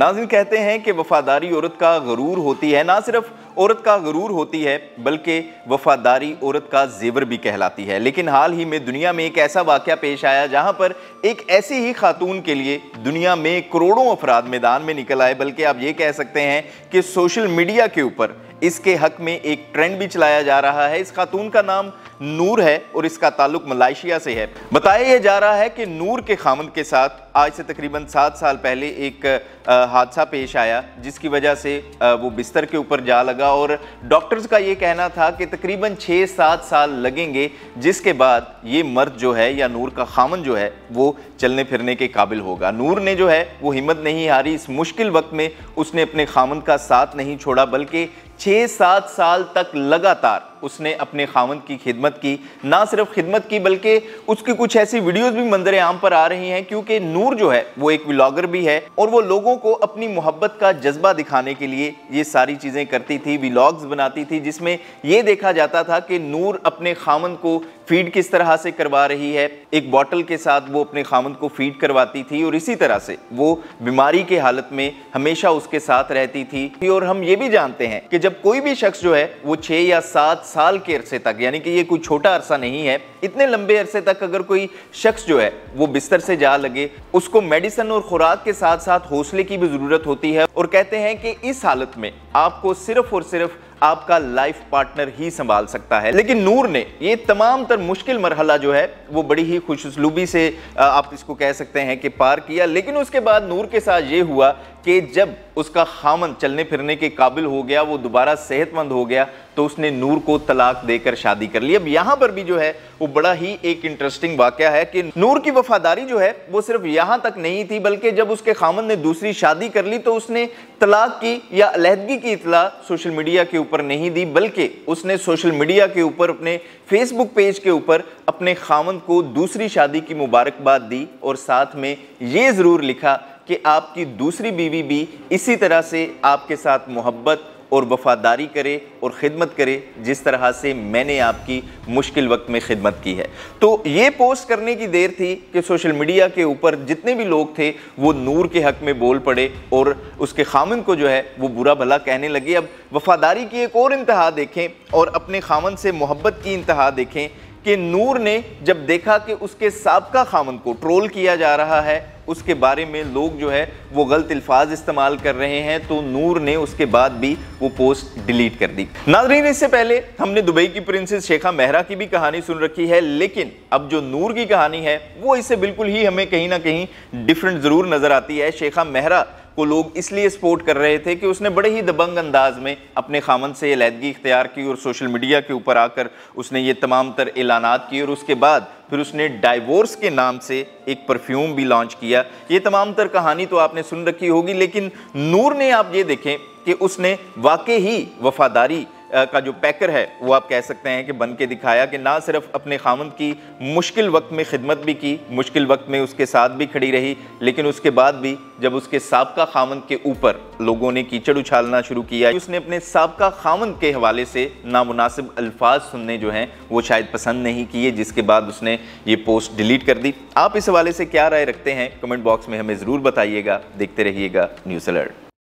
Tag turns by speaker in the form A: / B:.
A: नाजिन कहते हैं कि वफादारी औरत का गरूर होती है, ना सिर्फ़ औरत का गरूर होती है, बल्कि वफादारी औरत का जेवर भी कहलाती है। लेकिन हाल ही में दुनिया में एक ऐसा वाक़ पेश आया जहाँ पर एक ऐसी ही खातून के लिए दुनिया में करोड़ों अफराद मैदान में निकल आए, बल्कि आप ये कह सकते हैं कि सोशल मीडिया के ऊपर इसके हक में एक ट्रेंड भी चलाया जा रहा है। इस खातून का नाम नूर है और इसका ताल्लुक मलाइशिया से है। बताया यह जा रहा है कि नूर के खामन के साथ आज से तकरीबन सात साल पहले एक हादसा पेश आया, जिसकी वजह से वो बिस्तर के ऊपर जा लगा और डॉक्टर्स का ये कहना था कि तकरीबन छः सात साल लगेंगे, जिसके बाद ये मर्द जो है या नूर का खामन जो है, वो चलने फिरने के काबिल होगा। नूर ने जो है, वो हिम्मत नहीं हारी। इस मुश्किल वक्त में उसने अपने खामन का साथ नहीं छोड़ा, बल्कि छः सात साल तक लगातार उसने अपने खामन की खिदमत की। ना सिर्फ़ खिदमत की, बल्कि उसकी कुछ ऐसी वीडियोस भी मंजर आम पर आ रही हैं, क्योंकि नूर जो है, वो एक व्लॉगर भी है और वो लोगों को अपनी मोहब्बत का जज्बा दिखाने के लिए ये सारी चीज़ें करती थी, व्लॉग्स बनाती थी, जिसमें ये देखा जाता था कि नूर अपने खामन को फ़ीड किस तरह से करवा रही है? एक बॉटल के साथ वो अपने खामन को फ़ीड करवाती थी और इसी तरह से वो बीमारी के हालत में हमेशा उसके साथ रहती थी। और हम ये भी जानते हैं कि जब कोई भी शख्स जो है, वो छः या सात साल के अरसे तक, यानी कि ये कोई छोटा अरसा नहीं है, इतने लंबे अरसे तक अगर कोई शख्स जो है, वो बिस्तर से जा लगे, उसको मेडिसिन और खुराक के साथ साथ हौसले की भी ज़रूरत होती है। और कहते हैं कि इस हालत में आपको सिर्फ़ और सिर्फ़ आपका लाइफ पार्टनर ही संभाल सकता है। लेकिन नूर ने ये तमाम तर मुश्किल मरहला जो है, वो बड़ी ही खुशलूबी से आप इसको कह सकते हैं कि पार किया। लेकिन उसके बाद नूर के साथ ये हुआ कि जब उसका खामन चलने फिरने के काबिल हो गया, वो दोबारा सेहतमंद हो गया तो उसने नूर को तलाक देकर शादी कर ली। अब यहाँ पर भी जो है, वो बड़ा ही एक इंटरेस्टिंग वाक्य है कि नूर की वफादारी जो है, वो सिर्फ़ यहाँ तक नहीं थी, बल्कि जब उसके खामन ने दूसरी शादी कर ली तो उसने तलाक की या अलहदगी की इतला सोशल मीडिया के ऊपर नहीं दी, बल्कि उसने सोशल मीडिया के ऊपर, अपने फेसबुक पेज के ऊपर, अपने खामन को दूसरी शादी की मुबारकबाद दी और साथ में ये ज़रूर लिखा कि आपकी दूसरी बीवी भी इसी तरह से आपके साथ मोहब्बत और वफादारी करे और ख़िदमत करे, जिस तरह से मैंने आपकी मुश्किल वक्त में खिदमत की है। तो ये पोस्ट करने की देर थी कि सोशल मीडिया के ऊपर जितने भी लोग थे, वो नूर के हक में बोल पड़े और उसके खामन को जो है, वो बुरा भला कहने लगे। अब वफादारी की एक और इंतहा देखें और अपने खामन से मोहब्बत की इंतहा देखें कि नूर ने जब देखा कि उसके सबका खामन को ट्रोल किया जा रहा है उसके बारे में लोग जो है, वो गलत अल्फाज इस्तेमाल कर रहे हैं तो नूर ने उसके बाद भी वो पोस्ट डिलीट कर दी। नाजरीन, इससे पहले हमने दुबई की प्रिंसेस शेखा मेहरा की भी कहानी सुन रखी है, लेकिन अब जो नूर की कहानी है, वो इससे बिल्कुल ही हमें कहीं ना कहीं डिफरेंट ज़रूर नज़र आती है। शेखा मेहरा को लोग इसलिए सपोर्ट कर रहे थे कि उसने बड़े ही दबंग अंदाज में अपने खामन से लहदगी इख्तियार की और सोशल मीडिया के ऊपर आकर उसने ये तमाम तर ऐलान किए और उसके बाद फिर उसने डाइवोर्स के नाम से एक परफ्यूम भी लॉन्च किया। ये तमाम तर कहानी तो आपने सुन रखी होगी, लेकिन नूर ने आप ये देखें कि उसने वाकई ही वफादारी का जो पैकर है, वो आप कह सकते हैं कि बन के दिखाया कि ना सिर्फ़ अपने खामद की मुश्किल वक्त में खिदमत भी की, मुश्किल वक्त में उसके साथ भी खड़ी रही, लेकिन उसके बाद भी जब उसके सबका खामन के ऊपर लोगों ने कीचड़ उछालना शुरू किया, उसने अपने सबका खामन के हवाले से नामुनासिब अल्फाज सुनने जो हैं, वो शायद पसंद नहीं किए, जिसके बाद उसने ये पोस्ट डिलीट कर दी। आप इस हवाले से क्या राय रखते हैं, कमेंट बॉक्स में हमें ज़रूर बताइएगा, देखते रहिएगा न्यूज़ अलर्ट।